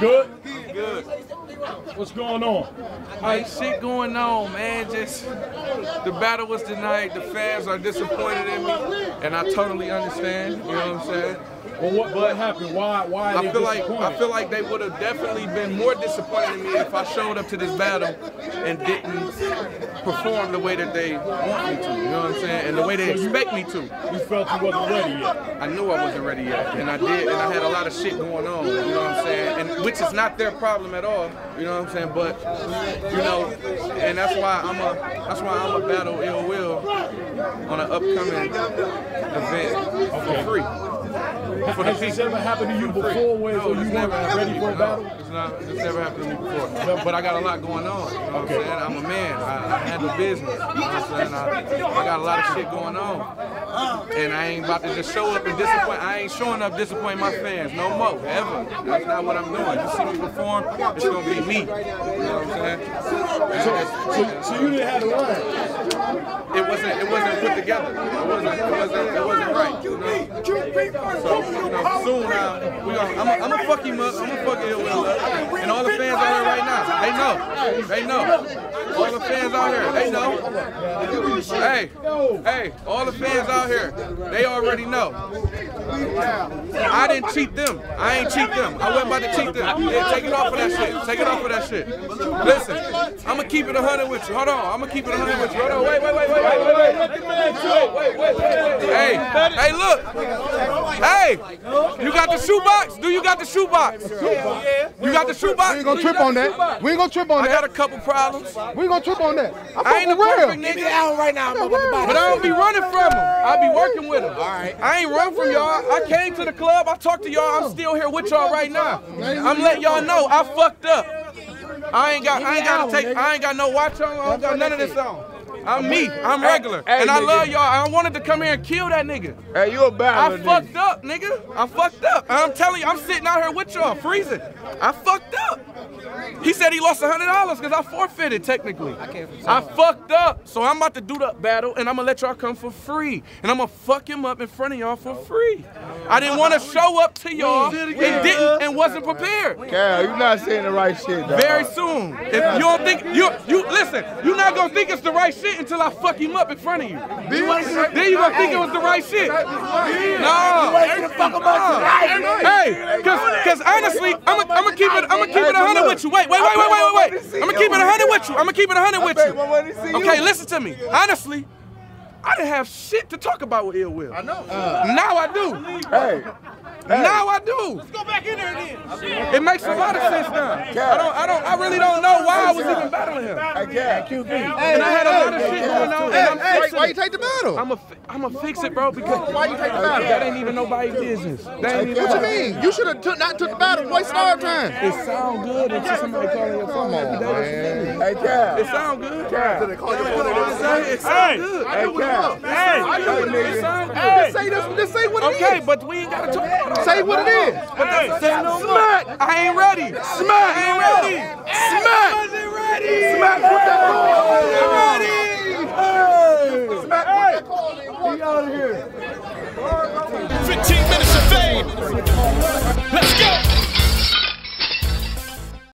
good? Good. What's going on? Ain't shit going on, man. Just the battle was denied. The fans are disappointed in me, and I totally understand. You know what I'm saying? Well, what, what happened? Why? Why? I feel like? I feel like they would have definitely been more disappointed in me if I showed up to this battle and didn't perform the way that they want me to. You know what I'm saying? And the way they expect me to. You felt you wasn't ready yet. I knew I wasn't ready yet, and I did, and I had a lot of shit going on. You know what I'm saying? And which is not their problem at all. You know what I'm saying? But you know, and that's why I'm a that's why I'm a battle ill will on an upcoming event for free. For Has this ever happened to you before where No, you weren't ready for a No, battle? It's not. it's never happened to me before. But I got a lot going on. You know what I'm saying? I'm a man. I, I handle business. You know what I'm saying? I, I got a lot of shit going on, and I ain't about to just show up and disappoint. I ain't showing up disappointing my fans no more ever. That's not what I'm doing. You see me perform, it's gonna be me. You know what I'm saying? So, so, so you didn't have to learn. It wasn't. It wasn't put together. It wasn't. It wasn't. It wasn't right. You know? So you know, soon now we gonna. I'm gonna fuck him up. I'm gonna fuck him up. And all the fans out here right now, they know. They know. All the fans out here, they know. Hey, hey, all the fans out here, they already know. I didn't cheat them. I ain't cheat them. I wasn't about to cheat them. Yeah, take it off of that shit. Take it off of that shit. Listen, I'm gonna keep it a hundred with you. Hold on, I'm gonna keep it a hundred with you. Hold on, wait, wait, wait, wait, wait, wait, wait. Wait, wait, wait, wait. Hey, hey, look. Hey, you got the shoebox? Do you got the shoebox? You got the shoebox? We ain't gonna trip on that. We ain't gonna trip on that. I got a couple problems. We ain't gonna trip on that. I I ain't a fuck with perfect real. nigga. Out right now, I'm about to buy But I don't be running from them. I be working with them. All right. I ain't run from y'all. I came to the club. I talked to y'all. I'm still here with y'all right now. I'm letting y'all know I fucked up. I ain't got. I ain't got to take. I ain't got no watch on. I don't got none of this on. I'm me. I'm regular. Hey, And I nigga. love y'all. I wanted to come here and kill that nigga. Hey, you a I battler, fucked up, nigga. I fucked up. And I'm telling you, I'm sitting out here with y'all, freezing. I fucked up. He said he lost hundred dollars because I forfeited technically. I fucked up. So I'm about to do the battle and I'm gonna let y'all come for free. And I'm gonna fuck him up in front of y'all for free. I didn't want to show up to y'all and didn't and wasn't prepared. Cal, you're not saying the right shit, dog. Very soon. If you don't think you you listen, you're not gonna think it's the right shit until I fuck him up in front of you. Then you're gonna think it was the right shit. No. Hey, cause, cause honestly, I'm gonna keep it I'm gonna keep it a hundred with you. Wait, wait, wait, wait, wait, wait, wait. I'm gonna keep it a hundred with you. I'm gonna keep it a hundred with you. Okay, listen to me. Honestly, I didn't have shit to talk about with ill will. I know. now I do. Hey, Now I do. Let's go back in there then. It makes a lot of sense now. I don't, I don't, I really don't know why I was even battling him. hey, Cal. And I had a lot of shit going on. And I'm Hey, fixing why you take the battle? I'm a, I'm a fix it, bro, because Why you take the battle? that ain't even nobody's business. That ain't even What you mean? You should have took not took the battle. Waste our time. It sound good until somebody calling your phone. Come on, man. Hey, Cal. It sound good. Cal. It sound, it sound good. Hey, Cal. It sound good. Just say this. Just say what it is. Okay, but we ain't gotta talk about all Say what it is. But that's, that's no smack. I ain't ready. Smack. I ain't ready. Smack.